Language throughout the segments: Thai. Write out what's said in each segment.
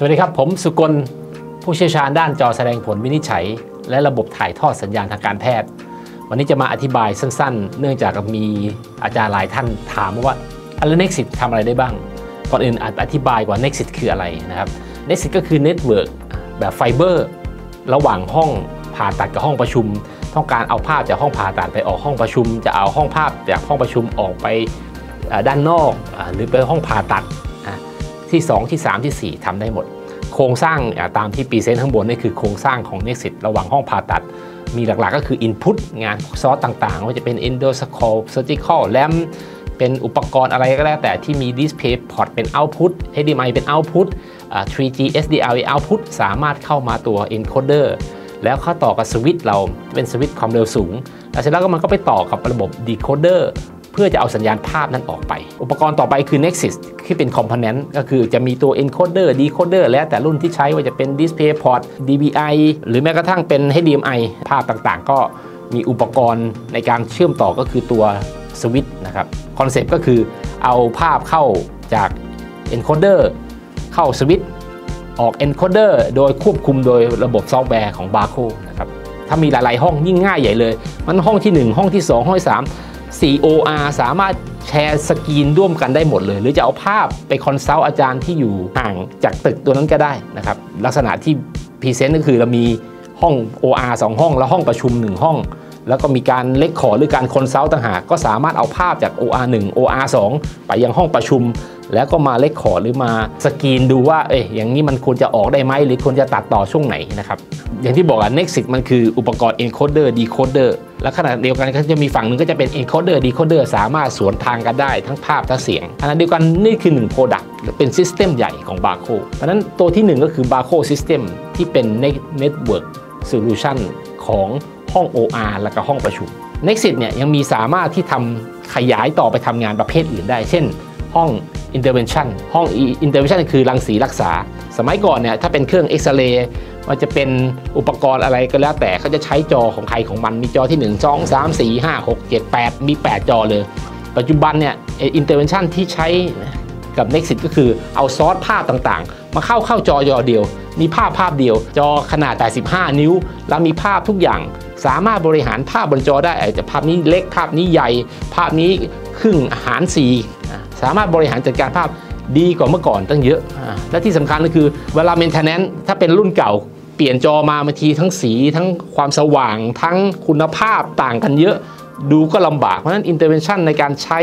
สวัสดีครับ ผมสุกลผู้เชี่ยวชาญด้านจอแสดงผลวินิจฉัย และระบบถ่ายทอดสัญญาณทางการแพทย์ วันนี้จะมาอธิบายสั้นๆ เนื่องจากมีอาจารย์หลายท่านถามว่าอะไร Nexxis ทำอะไรได้บ้าง ก่อนอื่นอาจอธิบายว่า Nexxis คืออะไรนะครับ Nexxis ก็คือ network แบบไฟเบอร์ระหว่างห้องผ่าตัดกับห้องประชุม ต้องการเอาภาพจากห้องผ่าตัดไปออกห้องประชุม จะเอาห้องภาพจากห้องประชุมออกไปด้านนอกหรือไปห้องผ่าตัด ที่ 2 ที่ 3 ที่ 4ทำได้หมด โครงสร้างตามที่ปีเซนต์ข้างบนนี่คือโครงสร้างของ Nexit ระหว่างห้องผ่าตัด มีหลักๆก็คือ Input งานซอสต่างๆว่าจะเป็น Endoscope Surgical Lamp เป็นอุปกรณ์อะไรก็แล้วแต่ที่มี Display Port เป็น Output HDMI เป็น Output 3G SDR เป็น Output สามารถเข้ามาตัว Encoder แล้วเข้าต่อกับสวิตช์เราเป็นสวิตช์ความเร็วสูงแล้วเสร็จแล้วก็มันก็ไปต่อกับระบบ Decoder เพื่อจะเอาสัญญาณภาพนั้นออกไป อุปกรณ์ต่อไปคือ Nexxis ที่เป็น component ก็คือจะมีตัว encoder decoder แล้วแต่รุ่นที่ใช้ว่าจะเป็น display port DVI หรือแม้กระทั่งเป็น HDMI ภาพต่างๆ ก็มีอุปกรณ์ในการเชื่อมต่อก็คือตัวสวิตช์นะครับ concept ก็คือเอาภาพเข้าจาก encoder เข้าสวิตช์ออก decoder โดยควบคุมโดยระบบซอฟต์แวร์ของ Barco นะครับถ้ามีหลาย ๆ ห้องยิ่งง่ายใหญ่เลย มันห้องที่ 1 ห้องที่ 2 ห้องที่3 4OR สามารถ share screen ร่วมกันได้หมดเลย หรือจะเอาภาพไป consult อาจารย์ที่อยู่ห่างจากตึกตัวนั้นก็ได้นะครับ ลักษณะที่ present ก็คือเรามีห้อง OR 2 ห้อง แล้วห้องประชุม 1 ห้อง แล้วก็มีการ record หรือการ consult ต่างหากก็สามารถเอาภาพจาก OR 1 OR 2ไปยังห้องประชุม แล้วก็มา record หรือมาสกรีนดูว่าเอ้ยอย่างนี้มันควรจะออกได้ไหมหรือควรจะตัดต่อช่วงไหนนะครับอย่างที่บอกอะ Nexit มันคืออุปกรณ์ encoder decoder และขณะเดียวกันก็จะมีฝั่งหนึ่งก็จะเป็น encoder decoder สามารถสวนทางกันได้ทั้งภาพทั้งเสียงขณะเดียวกันนี่คือ1 product เป็น system ใหญ่ของ Barco เพราะนั้นตัวที่ 1 ก็คือ Barco system ที่เป็น network solution ของ ห้อง OR และก็ห้องประชุม Nexit เนี่ยยังมีสามารถที่ทำขยายต่อไปทำงานประเภทอื่นได้ เช่น ห้อง intervention ห้อง intervention คือรังสีรักษา สมัยก่อนเนี่ยถ้าเป็นเครื่องเอ็กซเรย์มันจะเป็นอุปกรณ์อะไรก็แล้วแต่เขาจะใช้จอของใครของมัน มีจอที่ 1 2 3 4 5 6 7 8 มี 8 จอเลย ปัจจุบันเนี่ย intervention ที่ใช้กับ Nexit ก็คือเอาซอสภาพต่างๆ มาเข้าเข้าจอจอเดียว มีภาพภาพเดียว จอขนาด 85 นิ้ว แล้วมีภาพทุกอย่าง สามารถบริหารภาพบนจอได้แต่ภาพนี้เล็กภาพนี้ใหญ่ ภาพนี้ครึ่งหารสีสามารถบริหารจัดการภาพดีกว่าเมื่อก่อนตั้งเยอะ และที่สำคัญก็คือเวลา maintenance ถ้าเป็นรุ่นเก่า เปลี่ยนจอมาบางทีทั้งสีทั้งความสว่าง ทั้งคุณภาพต่างกันเยอะ ดูก็ลำบาก เพราะฉะนั้น intervention ในการใช้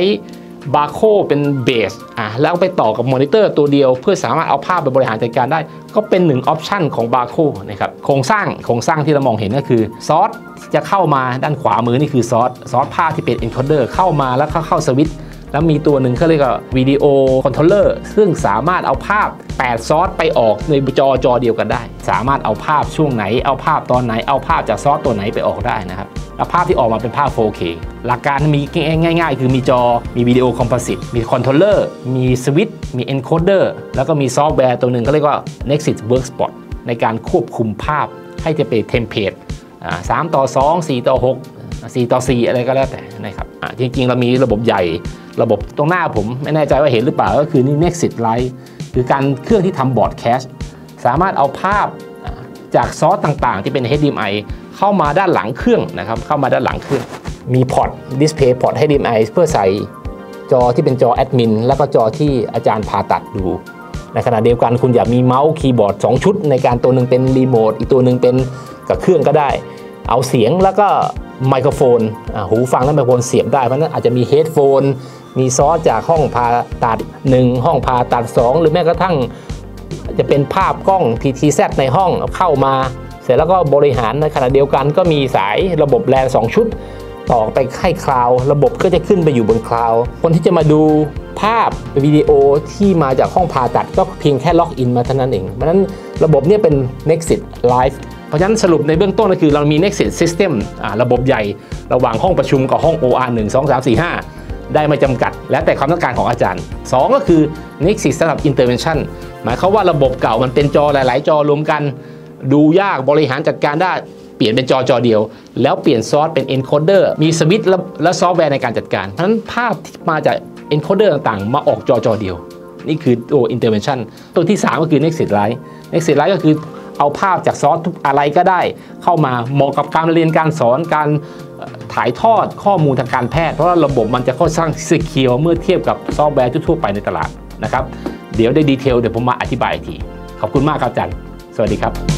Barco เป็นเบสอะแล้วไปต่อกับมอนิเตอร์ตัวเดียว เพื่อสามารถเอาภาพไปบริหารจัดการได้ ก็เป็นหนึ่ง option ของ Barco นะครับโครงสร้างโครงสร้างที่เรามองเห็นก็คือซอสจะเข้ามาด้านขวามือนี่คือ source source ภาพที่เป็น encoder เข้ามาแล้วเข้าเข้าสวิตช์ แล้วมีตัวหนึ่งเขาเรียกว่า video controller ซึ่งสามารถเอาภาพ 8 ซอสไปออกในจอจอเดียวกันได้ สามารถเอาภาพช่วงไหน เอาภาพตอนไหน เอาภาพจากซอสตัวไหนไปออกได้นะครับแล้วภาพที่ออกมาเป็นภาพ 4K หลักการมีง่าย ๆ คือมีจอ มี video composite มี controller มีสวิตช์ มี encoder แล้วก็มีซอฟต์แวร์ตัวหนึ่งเขาเรียกว่า Nexxis Workspot ในการควบคุมภาพให้จะเป็น template สามต่อ 2 4 ต่อ 6 4 ต่อ 4 อะไรก็แล้วแต่ นะครับจริงๆ เรามีระบบใหญ่ ระบบตรงหน้าผมไม่แน่ใจว่าเห็นหรือเปล่าก็คือนี่ Nexxis Lite คือการเครื่องที่ทำ broadcast สามารถเอาภาพจากซอสต่างๆ ที่เป็น HDMI เข้ามาด้านหลังเครื่องนะครับ เข้ามาด้านหลังเครื่อง มี port display port HDMI เพื่อใส่จอที่เป็นจอแอดมินแล้วก็จอที่อาจารย์ผ่าตัดดูในขณะเดียวกันคุณอยากมีเมาส์คีย์บอร์ด 2 ชุด ในการตัวหนึ่งเป็นรีโมทอีกตัวหนึ่งเป็นกับเครื่องก็ได้ เอาเสียงแล้วก็ ไมโครโฟนหูฟังและไมโครโฟนเสียบได้ เพราะนั้นอาจจะมี headphone มีซอสจากห้องผ่าตัด 1 ห้องผ่าตัด 2 หรือแม้กระทั่งจะเป็นภาพกล้อง PTZ ในห้องเข้ามา เสร็จแล้วก็บริหารในขณะเดียวกันก็มีสายระบบแลน2ชุด ต่อไปให้ cloud ระบบก็จะขึ้นไปอยู่บน cloudคนที่จะมาดูภาพวิดีโอที่มาจากห้องผ่าตัดก็เพียงแค่ล็อกอินมาเท่านั้นเองเพราะนั้นระบบนี้เป็น Nexit Live เพราะฉะนั้นสรุปในเบื้องต้นก็คือเรามี Nexit System ระบบใหญ่ ระหว่างห้องประชุมกับห้อง OR 1 2 3 4 5 ได้ไม่จำกัด แล้วแต่ความต้องการของอาจารย์ 2 ก็คือ Nexus สำหรับ Intervention หมายความว่าระบบเก่ามันเป็นจอหลาย ๆ จอรวมกัน ดูยากบริหารจัดการได้เปลี่ยนเป็นจอจอเดียว แล้วเปลี่ยนซอสเป็น encoder มีสวิตช์และซอฟต์แวร์ในการจัดการเพราะฉะนั้นภาพที่มาจาก encoder ต่างๆ มาออกจอจอเดียว นี่คือตัว intervention ตัวที่ 3 ก็คือ Nexxis Lite Nexxis Lite ก็คือ เอาภาพจากซอสทุกอะไรก็ได้ เข้ามาเหมาะกับการเรียนการสอนการถ่ายทอดข้อมูลทางการแพทย์ เพราะระบบมันจะค่อนข้าง secure เมื่อเทียบกับซอฟต์แวร์ทั่วไปในตลาดนะครับ เดี๋ยวได้ detail เดี๋ยวผมมาอธิบายอีกที ขอบคุณมากครับอาจารย์ สวัสดีครับ